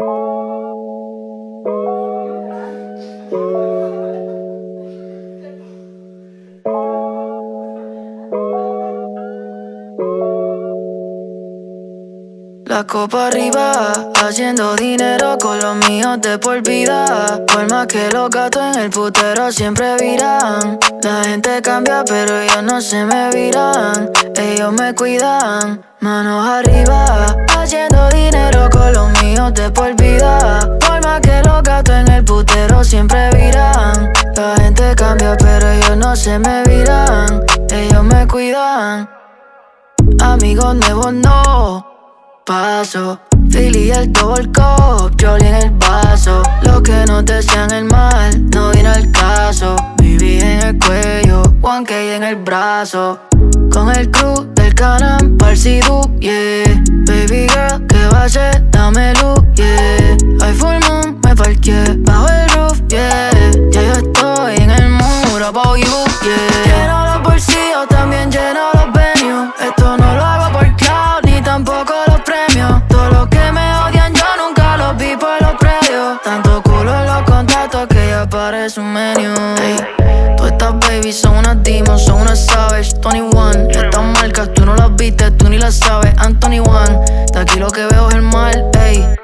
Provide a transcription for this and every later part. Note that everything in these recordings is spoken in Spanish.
La copa arriba, haciendo dinero con los míos de por vida. Por más que los gatos en el putero siempre viran. La gente cambia, pero ellos no se me viran. Ellos me cuidan, manos arriba, haciendo dinero con los míos de por vida. Por más que los gatos en el putero siempre viran. La gente cambia, pero ellos no se me viran. Ellos me cuidan. Amigos nuevos no paso. Philly el double cup, Jolly en el vaso. Los que no desean el mal, no viene al caso. Viví en el cuello, one K en el brazo. Con el crew del canal, pa'l yeah. Baby girl, ¿qué va a ser? Dame parqué bajo el roof, yeah. Ya yo estoy en el muro, about you, yeah. Lleno los bolsillos, también lleno los venues. Esto no lo hago por cloud, ni tampoco los premios. Todos los que me odian, yo nunca los vi por los predios. Tanto culo en los contactos que ya parece un menú. Hey. Todas estas babies son unas demons, son unas savage. 21, estas marcas tú no las viste, tú ni las sabes. Anthony One, de aquí lo que veo es el mal, ey.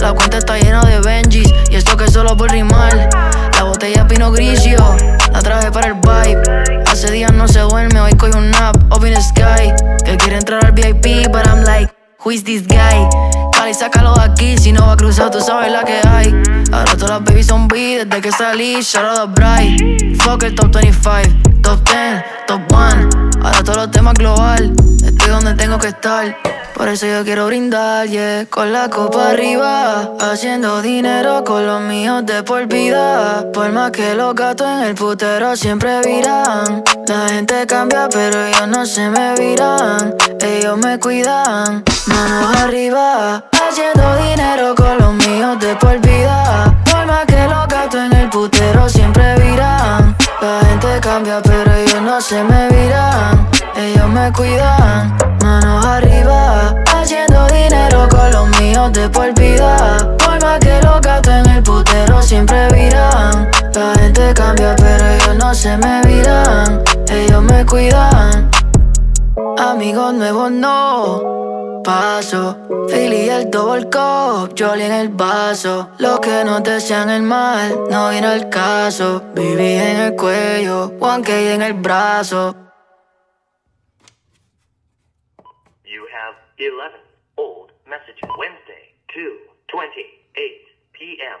La cuenta está llena de Benjis y esto que solo por rimar. La botella Pino Grigio, la traje para el vibe. Hace días no se duerme, hoy coge un nap, the sky. Que quiere entrar al VIP, but I'm like, who is this guy? Cali, sácalo de aquí, si no va a cruzar, tú sabes la que hay. Ahora todas las babies son B, desde que salí, shout out a Bright. Fuck el top 25, top 10, top 1. Ahora todos los temas global, estoy donde tengo que estar. Por eso yo quiero brindar, yeah, con la copa arriba. Haciendo dinero con los míos de por vida. Por más que los gatos en el putero siempre viran. La gente cambia, pero ellos no se me viran. Ellos me cuidan, manos arriba. Haciendo dinero con los míos de por vida. Por más que los gatos en el putero siempre viran. La gente cambia, pero ellos no se me viran. Ellos me cuidan, manos arriba. Siempre viran. La gente cambia, pero ellos no se me viran. Ellos me cuidan. Amigos nuevos no paso. Philly el double cup, Jolly en el vaso. Los que no desean el mal, no viene al caso. Viví en el cuello, one K en el brazo. You have 11 old messages. Wednesday, 2:28 p.m